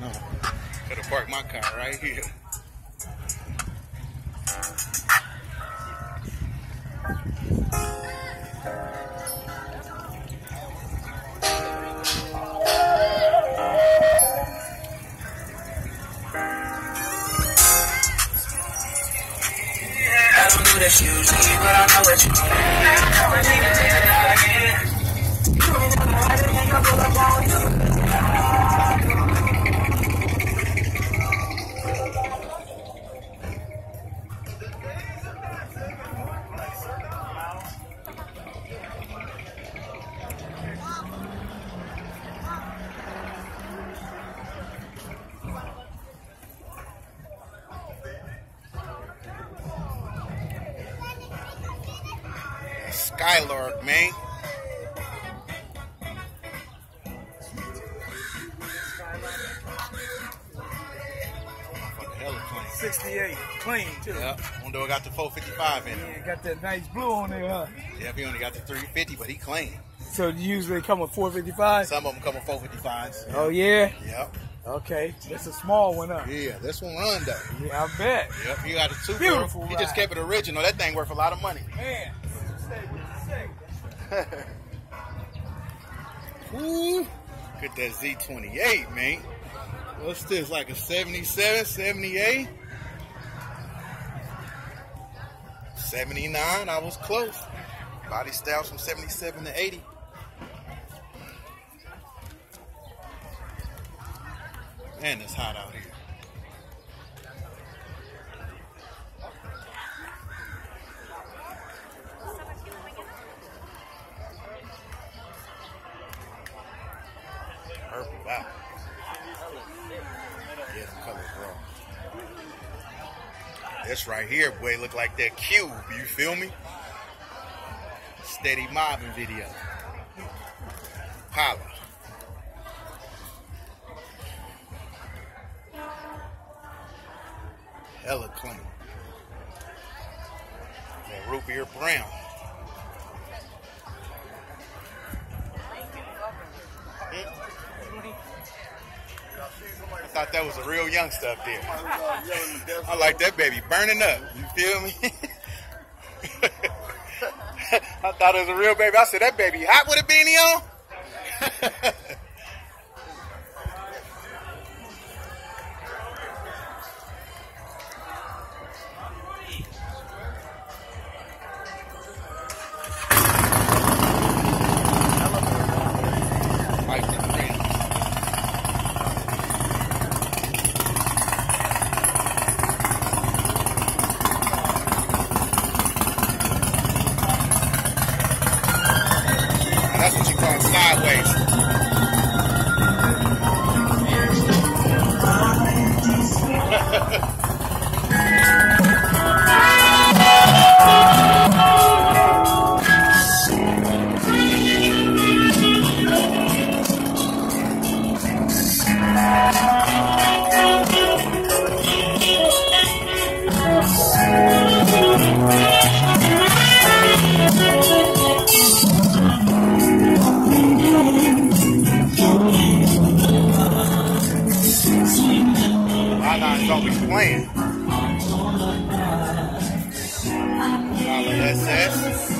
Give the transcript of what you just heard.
No. Could have parked my car right here. I Skylark, man. Hella clean. 68, clean too. Yep. Wonder got the 455 in it. Yeah, got that nice blue on there, huh? Yep, he only got the 350, but he clean. So usually come with 455. Some of them come with 455s. Oh yeah. Yep. Okay, that's a small one up. Yeah, this one run though. Yeah, I bet. Yep, he got a two. Beautiful He just kept it original. That thing worth a lot of money. Man, Ooh, get that Z28, man. What's this, like a 77, 78? 79, I was close. Body styles from 77 to 80. Man, it's hot out here. Purple, wow. Yeah, them colors raw. This right here, boy, look like that cube. You feel me? Steady mobbing video. Holla. Hella clean. That root beer brown. Thought that was a real young stuff there. I like that baby burning up. You feel me? I thought it was a real baby. I said that baby hot with a beanie on. sideways. Line's always playing. Dollar SS.